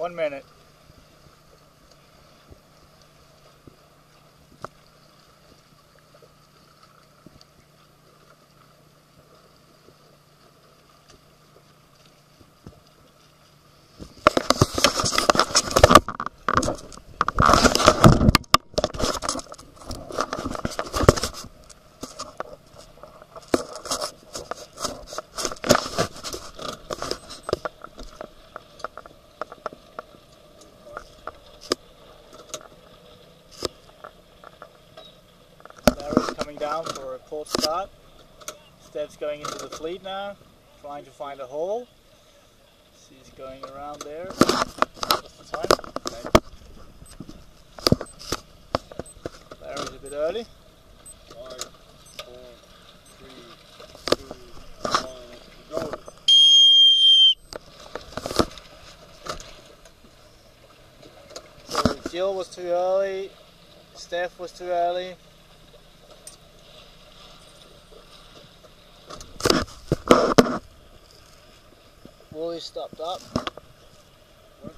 One minute. Larry's coming down for a port start. Steph's going into the fleet now, trying to find a hole. She's going around there. Just the time. Okay. A bit early. Five, four, three, two, one, go. So Jill was too early. Steph was too early. Wooly stopped up.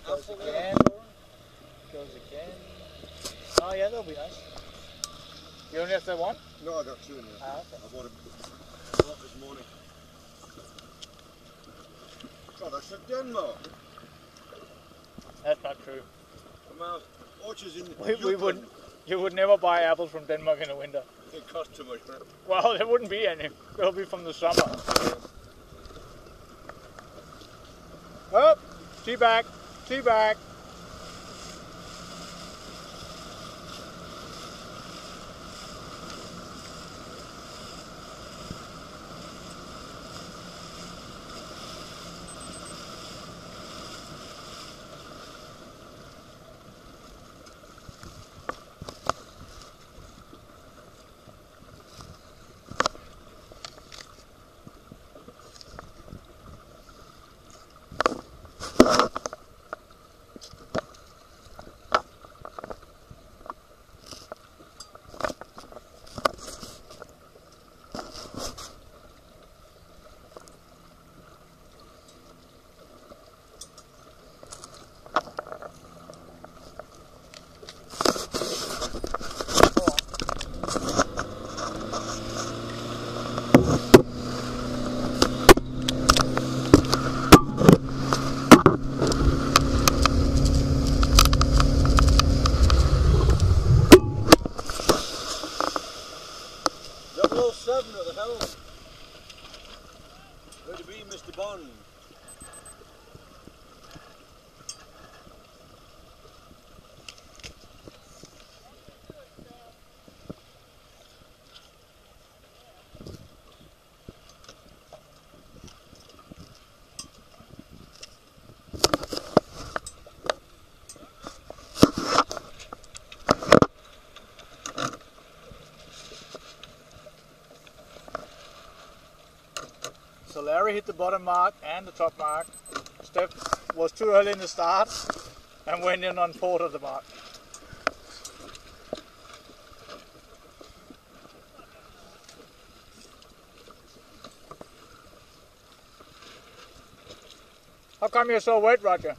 Goes again. Goes again. Oh yeah, that'll be nice. You only have that one? No, I got two in there. Ah, okay. I bought a lot this morning. God, I said Denmark. That's not true. Orchards in We, we Jutland. would, you would never buy apples from Denmark in the winter. It costs too much. Well, there wouldn't be any. It'll be from the summer. Up, tea back, tea back. Oh seven at the helm. Where to be, Mr. Bond? So Larry hit the bottom mark and the top mark. Steph was too early in the start and went in on port of the mark. How come you're so wet, Roger?